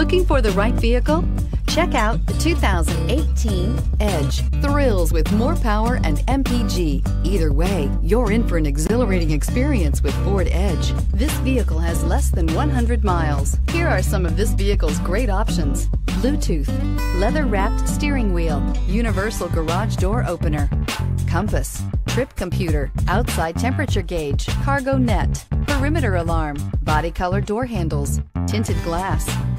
Looking for the right vehicle? Check out the 2018 Edge. Thrills with more power and MPG. Either way, you're in for an exhilarating experience with Ford Edge. This vehicle has less than 100 miles. Here are some of this vehicle's great options. Bluetooth, leather-wrapped steering wheel, universal garage door opener, compass, trip computer, outside temperature gauge, cargo net, perimeter alarm, body color door handles, tinted glass.